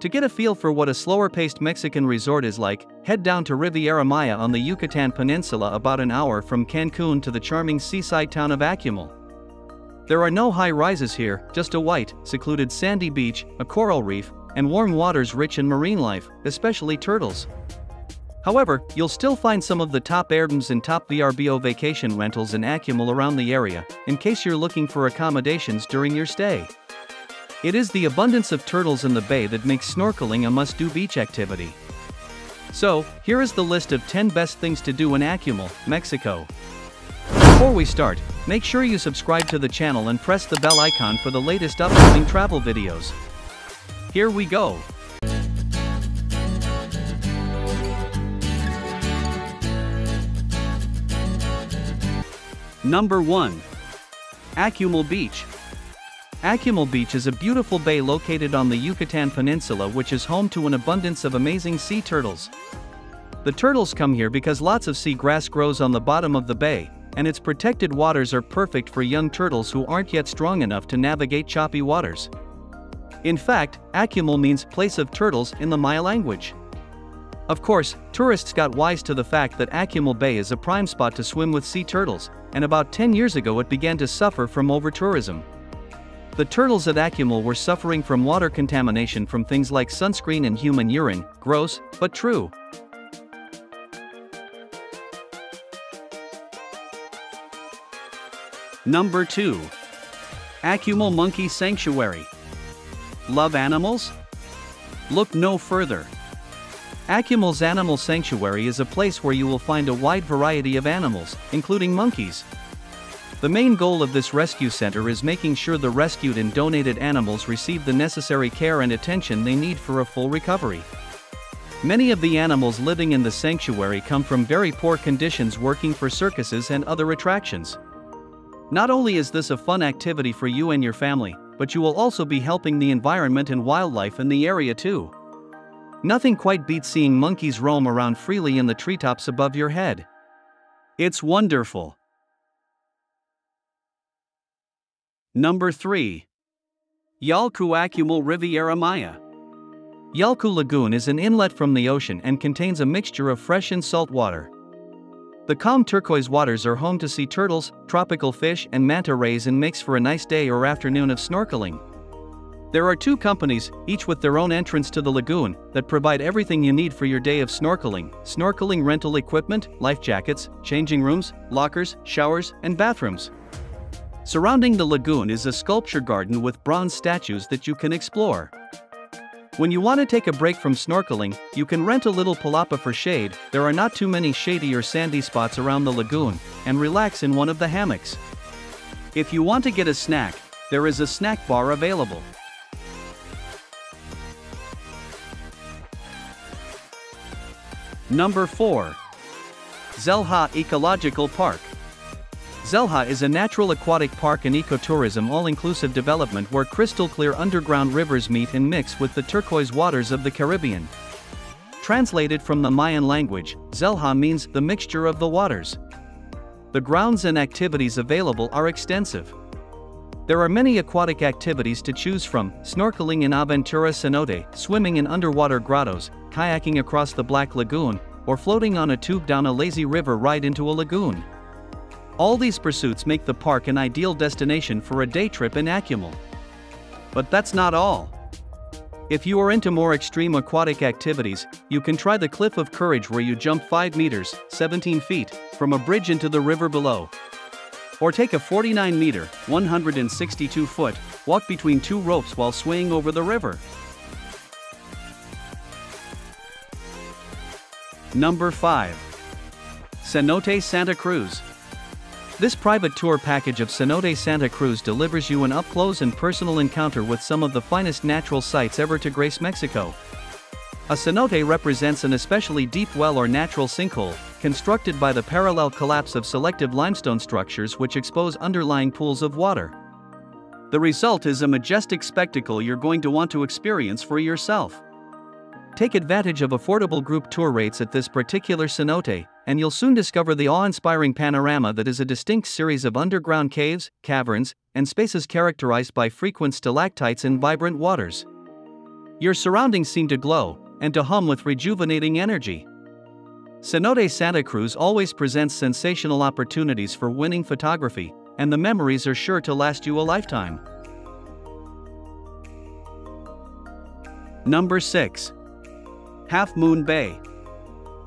To get a feel for what a slower paced Mexican resort is like, head down to Riviera Maya on the Yucatan Peninsula about an hour from Cancun to the charming seaside town of Akumal. There are no high rises here, just a white, secluded sandy beach, a coral reef, and warm waters rich in marine life, especially turtles. However, you'll still find some of the top Airbnbs and top VRBO vacation rentals in Akumal around the area, in case you're looking for accommodations during your stay. It is the abundance of turtles in the bay that makes snorkeling a must-do beach activity. So, here is the list of 10 best things to do in Akumal, Mexico. Before we start, make sure you subscribe to the channel and press the bell icon for the latest upcoming travel videos. Here we go. Number 1. Akumal Beach. Akumal Beach is a beautiful bay located on the Yucatan Peninsula which is home to an abundance of amazing sea turtles. The turtles come here because lots of sea grass grows on the bottom of the bay, and its protected waters are perfect for young turtles who aren't yet strong enough to navigate choppy waters. In fact, Akumal means place of turtles in the Maya language. Of course, tourists got wise to the fact that Akumal Bay is a prime spot to swim with sea turtles, and about 10 years ago it began to suffer from over-tourism. The turtles at Akumal were suffering from water contamination from things like sunscreen and human urine, gross, but true. Number 2. Akumal Monkey Sanctuary. Love animals? Look no further. Akumal's Animal Sanctuary is a place where you will find a wide variety of animals, including monkeys. The main goal of this rescue center is making sure the rescued and donated animals receive the necessary care and attention they need for a full recovery. Many of the animals living in the sanctuary come from very poor conditions working for circuses and other attractions. Not only is this a fun activity for you and your family, but you will also be helping the environment and wildlife in the area too. Nothing quite beats seeing monkeys roam around freely in the treetops above your head. It's wonderful. Number 3. Yalku Akumal Riviera Maya. Yalku Lagoon is an inlet from the ocean and contains a mixture of fresh and salt water. The calm turquoise waters are home to sea turtles, tropical fish, and manta rays and makes for a nice day or afternoon of snorkeling. There are two companies, each with their own entrance to the lagoon, that provide everything you need for your day of snorkeling snorkeling rental equipment, life jackets, changing rooms, lockers, showers, and bathrooms. Surrounding the lagoon is a sculpture garden with bronze statues that you can explore. When you want to take a break from snorkeling, you can rent a little palapa for shade, there are not too many shady or sandy spots around the lagoon, and relax in one of the hammocks. If you want to get a snack, there is a snack bar available. Number 4. Xel-Ha Ecological Park. Xel-Ha is a natural aquatic park and ecotourism all-inclusive development where crystal-clear underground rivers meet and mix with the turquoise waters of the Caribbean. Translated from the Mayan language, Xel-Ha means the mixture of the waters. The grounds and activities available are extensive. There are many aquatic activities to choose from, snorkeling in Aventura Cenote, swimming in underwater grottos, kayaking across the Black Lagoon, or floating on a tube down a lazy river right into a lagoon. All these pursuits make the park an ideal destination for a day trip in Akumal. But that's not all. If you are into more extreme aquatic activities, you can try the Cliff of Courage where you jump 5 meters, 17 feet, from a bridge into the river below. Or take a 49 meter, 162 foot, walk between two ropes while swaying over the river. Number 5. Cenote Santa Cruz. This private tour package of Cenote Santa Cruz delivers you an up-close and personal encounter with some of the finest natural sights ever to grace Mexico. A cenote represents an especially deep well or natural sinkhole, constructed by the parallel collapse of selective limestone structures which expose underlying pools of water. The result is a majestic spectacle you're going to want to experience for yourself. Take advantage of affordable group tour rates at this particular cenote, and you'll soon discover the awe inspiring panorama that is a distinct series of underground caves, caverns, and spaces characterized by frequent stalactites and vibrant waters. Your surroundings seem to glow and to hum with rejuvenating energy. Cenote Santa Cruz always presents sensational opportunities for winning photography, and the memories are sure to last you a lifetime. Number 6. Half Moon Bay.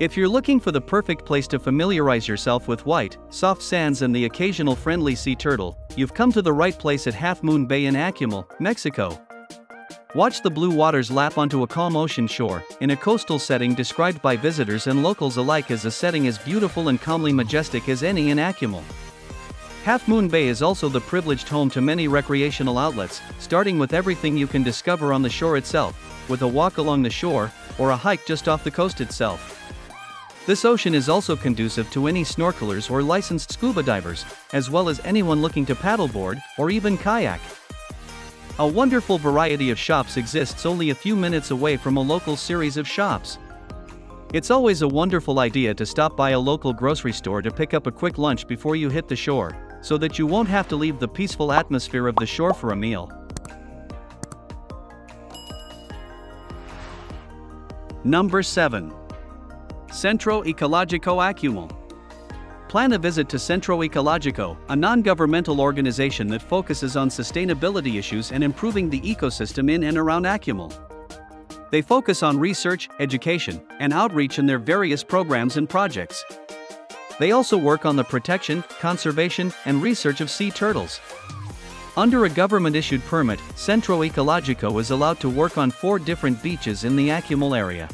If you're looking for the perfect place to familiarize yourself with white, soft sands and the occasional friendly sea turtle, you've come to the right place at Half Moon Bay in Akumal, Mexico. Watch the blue waters lap onto a calm ocean shore, in a coastal setting described by visitors and locals alike as a setting as beautiful and calmly majestic as any in Akumal. Half Moon Bay is also the privileged home to many recreational outlets, starting with everything you can discover on the shore itself, with a walk along the shore, or a hike just off the coast itself. This ocean is also conducive to any snorkelers or licensed scuba divers, as well as anyone looking to paddleboard or even kayak. A wonderful variety of shops exists only a few minutes away from a local series of shops. It's always a wonderful idea to stop by a local grocery store to pick up a quick lunch before you hit the shore, so that you won't have to leave the peaceful atmosphere of the shore for a meal. Number 7. Centro Ecologico Akumal. Plan a visit to Centro Ecologico, a non governmental organization that focuses on sustainability issues and improving the ecosystem in and around Akumal. They focus on research, education, and outreach in their various programs and projects. They also work on the protection, conservation, and research of sea turtles. Under a government issued permit, Centro Ecologico is allowed to work on four different beaches in the Akumal area.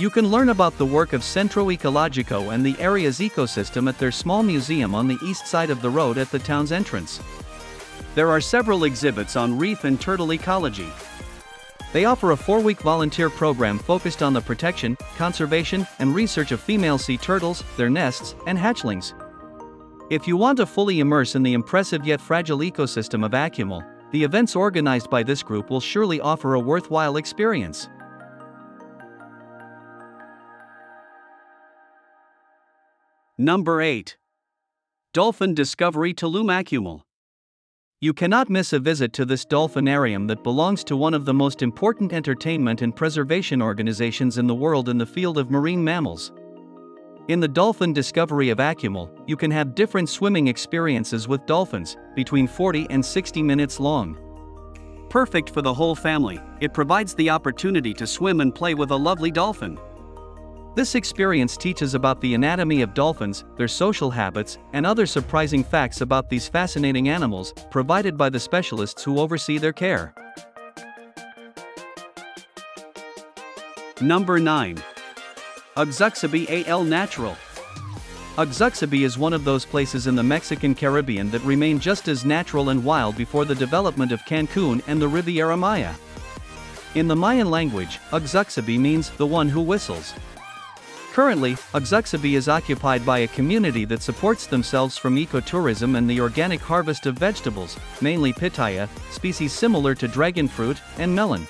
You can learn about the work of Centro Ecologico and the area's ecosystem at their small museum on the east side of the road at the town's entrance. There are several exhibits on reef and turtle ecology. They offer a four week volunteer program focused on the protection, conservation, and research of female sea turtles, their nests, and hatchlings. If you want to fully immerse in the impressive yet fragile ecosystem of Akumal, the events organized by this group will surely offer a worthwhile experience. Number 8. Dolphin Discovery Tulum Akumal. You cannot miss a visit to this dolphinarium that belongs to one of the most important entertainment and preservation organizations in the world in the field of marine mammals. In the Dolphin Discovery of Akumal, you can have different swimming experiences with dolphins, between 40 and 60 minutes long. Perfect for the whole family, it provides the opportunity to swim and play with a lovely dolphin. This experience teaches about the anatomy of dolphins, their social habits, and other surprising facts about these fascinating animals, provided by the specialists who oversee their care. Number 9. Uxuxubi AL Natural. Uxuxubi is one of those places in the Mexican Caribbean that remain just as natural and wild before the development of Cancun and the Riviera Maya. In the Mayan language, Uxuxubi means the one who whistles. Currently, Uxuxubi is occupied by a community that supports themselves from ecotourism and the organic harvest of vegetables, mainly pitaya, species similar to dragon fruit, and melon.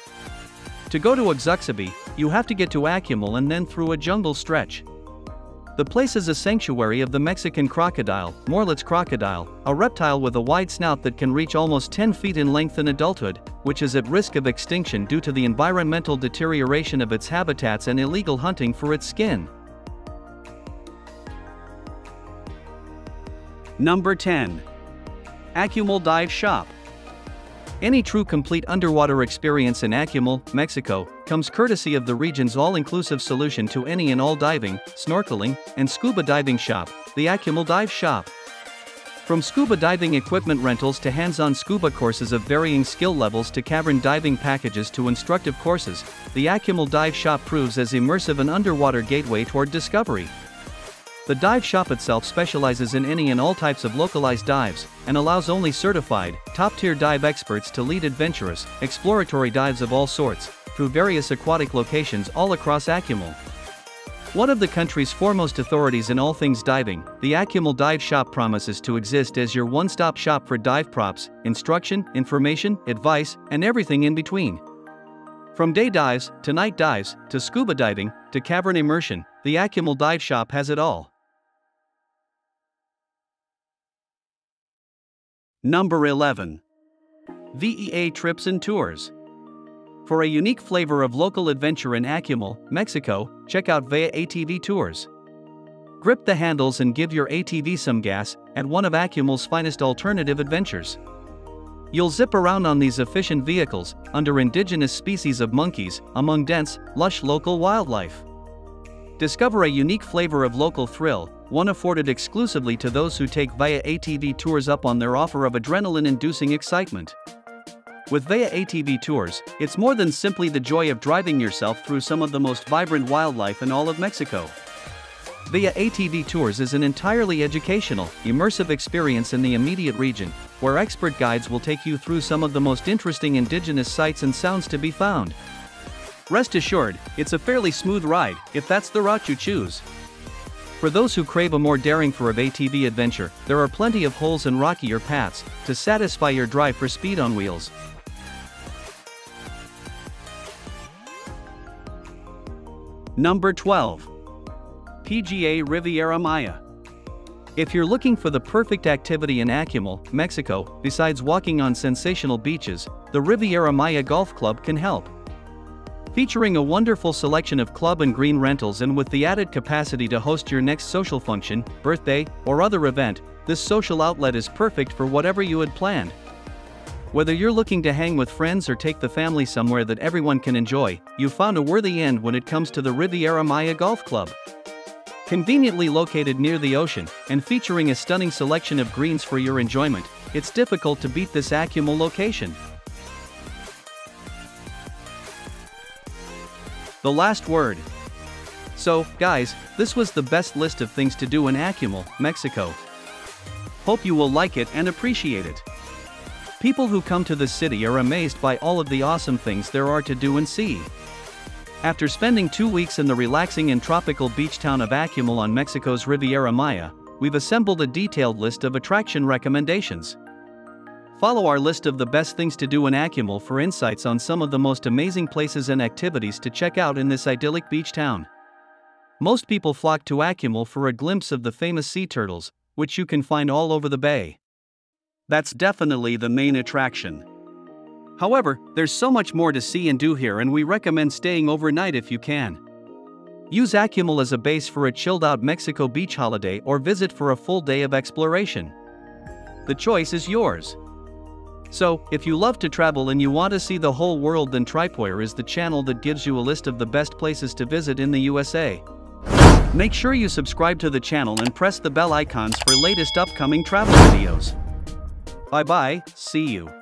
To go to Uxuxubi, you have to get to Akumal and then through a jungle stretch. The place is a sanctuary of the Mexican crocodile, Morelet's crocodile, a reptile with a wide snout that can reach almost 10 feet in length in adulthood, which is at risk of extinction due to the environmental deterioration of its habitats and illegal hunting for its skin. Number 10. Akumal Dive Shop. Any true complete underwater experience in Akumal, Mexico, comes courtesy of the region's all-inclusive solution to any and all diving, snorkeling, and scuba diving shop, the Akumal Dive Shop. From scuba diving equipment rentals to hands-on scuba courses of varying skill levels to cavern diving packages to instructive courses, the Akumal Dive Shop proves as immersive an underwater gateway toward discovery. The dive shop itself specializes in any and all types of localized dives, and allows only certified, top-tier dive experts to lead adventurous, exploratory dives of all sorts, through various aquatic locations all across Akumal. One of the country's foremost authorities in all things diving, the Akumal Dive Shop promises to exist as your one-stop shop for dive props, instruction, information, advice, and everything in between. From day dives, to night dives, to scuba diving, to cavern immersion, the Akumal Dive Shop has it all. Number 11. VEA Trips and Tours. For a unique flavor of local adventure in Akumal, Mexico, check out VEA ATV Tours. Grip the handles and give your ATV some gas at one of Akumal's finest alternative adventures. You'll zip around on these efficient vehicles, under indigenous species of monkeys, among dense, lush local wildlife. Discover a unique flavor of local thrill, one afforded exclusively to those who take Vaya ATV tours up on their offer of adrenaline-inducing excitement. With Vaya ATV Tours, it's more than simply the joy of driving yourself through some of the most vibrant wildlife in all of Mexico. Vaya ATV Tours is an entirely educational, immersive experience in the immediate region, where expert guides will take you through some of the most interesting indigenous sights and sounds to be found. Rest assured, it's a fairly smooth ride, if that's the route you choose. For those who crave a more daring for of ATV adventure, there are plenty of holes and rockier paths to satisfy your drive for speed on wheels. Number 12. PGA Riviera Maya. If you're looking for the perfect activity in Akumal, Mexico, besides walking on sensational beaches, the Riviera Maya Golf Club can help. Featuring a wonderful selection of club and green rentals and with the added capacity to host your next social function, birthday, or other event, this social outlet is perfect for whatever you had planned. Whether you're looking to hang with friends or take the family somewhere that everyone can enjoy, you've found a worthy end when it comes to the Riviera Maya Golf Club. Conveniently located near the ocean, and featuring a stunning selection of greens for your enjoyment, it's difficult to beat this Akumal location. The last word. So, guys, this was the best list of things to do in Akumal, Mexico. Hope you will like it and appreciate it. People who come to the city are amazed by all of the awesome things there are to do and see. After spending two weeks in the relaxing and tropical beach town of Akumal on Mexico's Riviera Maya, we've assembled a detailed list of attraction recommendations. Follow our list of the best things to do in Akumal for insights on some of the most amazing places and activities to check out in this idyllic beach town. Most people flock to Akumal for a glimpse of the famous sea turtles, which you can find all over the bay. That's definitely the main attraction. However, there's so much more to see and do here, and we recommend staying overnight if you can. Use Akumal as a base for a chilled out Mexico beach holiday or visit for a full day of exploration. The choice is yours. So, if you love to travel and you want to see the whole world, then Tripoyer is the channel that gives you a list of the best places to visit in the USA. Make sure you subscribe to the channel and press the bell icons for latest upcoming travel videos. Bye bye, see you.